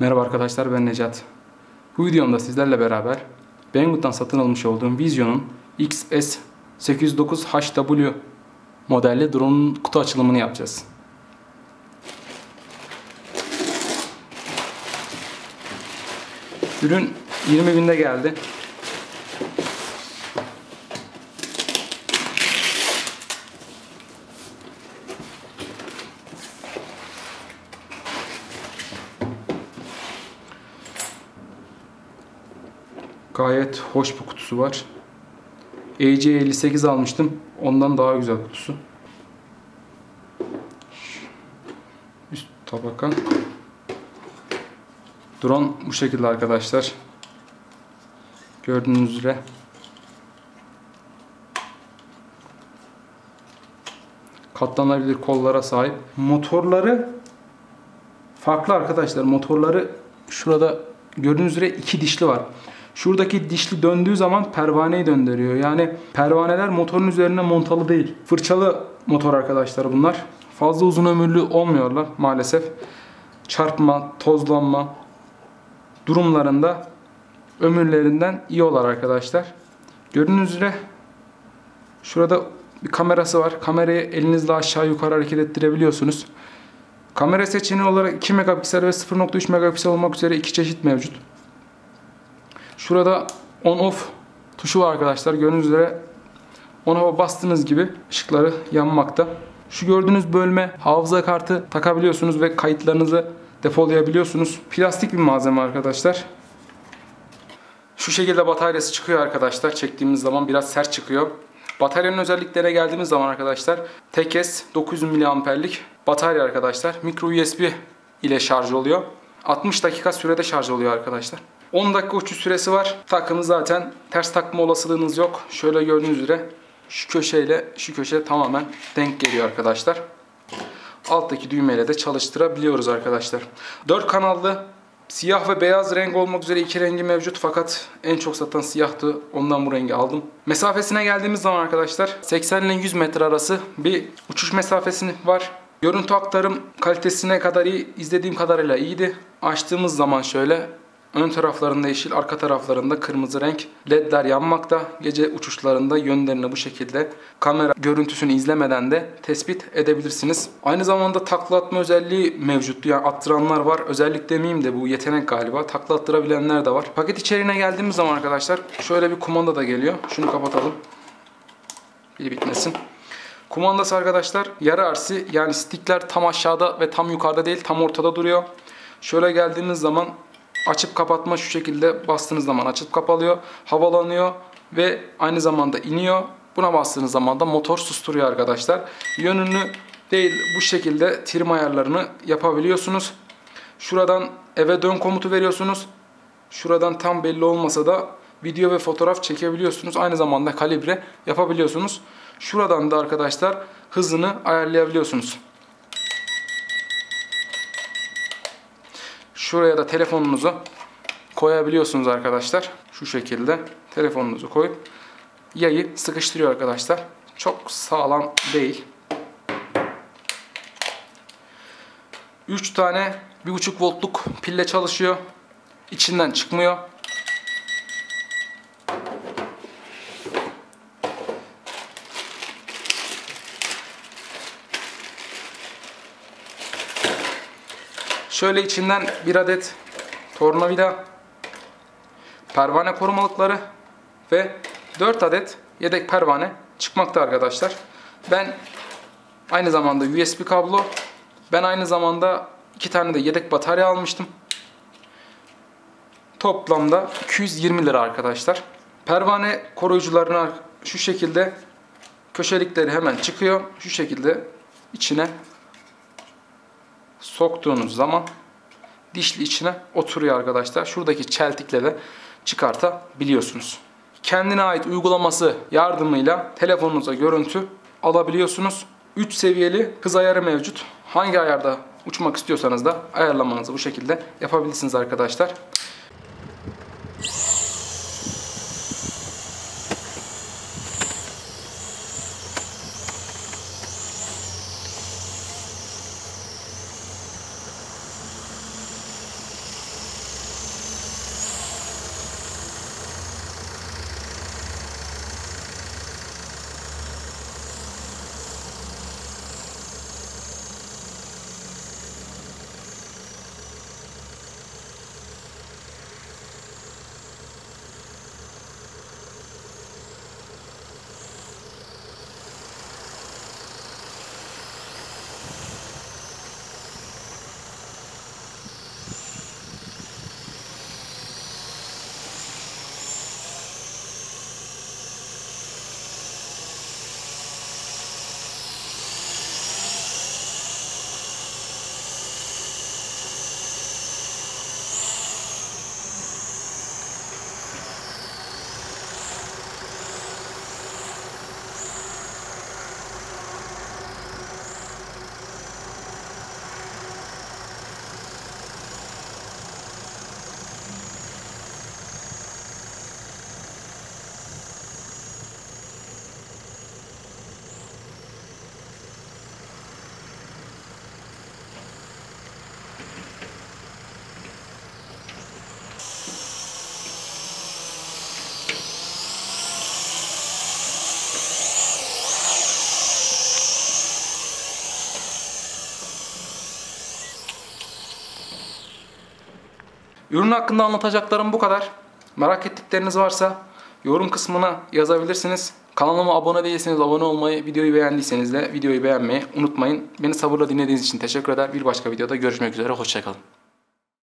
Merhaba arkadaşlar ben Necat. Bu videomda sizlerle beraber Banggood'dan satın almış olduğum Vision'un XS809HW modelli drone'un kutu açılımını yapacağız. Ürün 20 binde geldi. Gayet hoş bir kutusu var. EC58 almıştım. Ondan daha güzel kutusu. Üst tabaka. Drone bu şekilde arkadaşlar. Gördüğünüz üzere. Katlanabilir kollara sahip. Motorları farklı arkadaşlar. Motorları şurada gördüğünüz üzere iki dişli var. Şuradaki dişli döndüğü zaman pervaneyi döndürüyor. Yani pervaneler motorun üzerine montalı değil. Fırçalı motor arkadaşlar bunlar. Fazla uzun ömürlü olmuyorlar maalesef. Çarpma, tozlanma durumlarında ömürlerinden iyi olar arkadaşlar. Gördüğünüz üzere şurada bir kamerası var. Kamerayı elinizle aşağı yukarı hareket ettirebiliyorsunuz. Kamera seçeneği olarak 2 megapiksel ve 0.3 megapiksel olmak üzere iki çeşit mevcut. Şurada on off tuşu var arkadaşlar. Gördüğünüz üzere ona bastığınız gibi ışıkları yanmakta. Şu gördüğünüz bölme hafıza kartı takabiliyorsunuz ve kayıtlarınızı depolayabiliyorsunuz. Plastik bir malzeme arkadaşlar. Şu şekilde bataryası çıkıyor arkadaşlar. Çektiğimiz zaman biraz sert çıkıyor. Bataryanın özelliklerine geldiğimiz zaman arkadaşlar Tekes 900 mAh'lik batarya arkadaşlar. Micro USB ile şarj oluyor. 60 dakika sürede şarj oluyor arkadaşlar. 10 dakika uçuş süresi var. Takımı zaten ters takma olasılığınız yok. Şöyle gördüğünüz üzere şu köşeyle şu köşe tamamen denk geliyor arkadaşlar. Alttaki düğmeyle de çalıştırabiliyoruz arkadaşlar. 4 kanallı siyah ve beyaz renk olmak üzere iki rengi mevcut fakat en çok satan siyahtı. Ondan bu rengi aldım. Mesafesine geldiğimiz zaman arkadaşlar 80 ile 100 metre arası bir uçuş mesafesi var. Görüntü aktarım kalitesine kadar iyi, izlediğim kadarıyla iyiydi. Açtığımız zaman şöyle Ön taraflarında yeşil, arka taraflarında kırmızı renk ledler yanmakta. Gece uçuşlarında yönlerini bu şekilde kamera görüntüsünü izlemeden de tespit edebilirsiniz. Aynı zamanda takla atma özelliği mevcut. Yani attıranlar var. Özellik demeyeyim de bu yetenek galiba. Takla attırabilenler de var. Paket içeriğine geldiğimiz zaman arkadaşlar şöyle bir kumanda da geliyor. Şunu kapatalım. Bir bitmesin. Kumandası arkadaşlar yarı arsi yani stickler tam aşağıda ve tam yukarıda değil tam ortada duruyor. Şöyle geldiğimiz zaman açıp kapatma şu şekilde bastığınız zaman açıp kapalıyor. Havalanıyor ve aynı zamanda iniyor. Buna bastığınız zaman da motor susturuyor arkadaşlar. Yönünü değil bu şekilde trim ayarlarını yapabiliyorsunuz. Şuradan eve dön komutu veriyorsunuz. Şuradan tam belli olmasa da video ve fotoğraf çekebiliyorsunuz. Aynı zamanda kalibre yapabiliyorsunuz. Şuradan da arkadaşlar hızını ayarlayabiliyorsunuz. Şuraya da telefonunuzu koyabiliyorsunuz arkadaşlar. Şu şekilde telefonunuzu koyup yayı sıkıştırıyor arkadaşlar. Çok sağlam değil. 3 tane 1.5 voltluk pille çalışıyor. İçinden çıkmıyor. Şöyle içinden bir adet tornavida, pervane korumalıkları ve 4 adet yedek pervane çıkmakta arkadaşlar. Ben aynı zamanda USB kablo, ben aynı zamanda iki tane de yedek batarya almıştım. Toplamda 220 lira arkadaşlar. Pervane koruyucularına şu şekilde köşelikleri hemen çıkıyor. Şu şekilde içine soktuğunuz zaman dişli içine oturuyor arkadaşlar. Şuradaki çeltikle de çıkartabiliyorsunuz. Kendine ait uygulaması yardımıyla telefonunuza görüntü alabiliyorsunuz. 3 seviyeli hız ayarı mevcut. Hangi ayarda uçmak istiyorsanız da ayarlamanızı bu şekilde yapabilirsiniz arkadaşlar. Ürün hakkında anlatacaklarım bu kadar. Merak ettikleriniz varsa yorum kısmına yazabilirsiniz. Kanalıma abone değilseniz abone olmayı, videoyu beğendiyseniz de videoyu beğenmeyi unutmayın. Beni sabırla dinlediğiniz için teşekkür eder. Bir başka videoda görüşmek üzere. Hoşçakalın.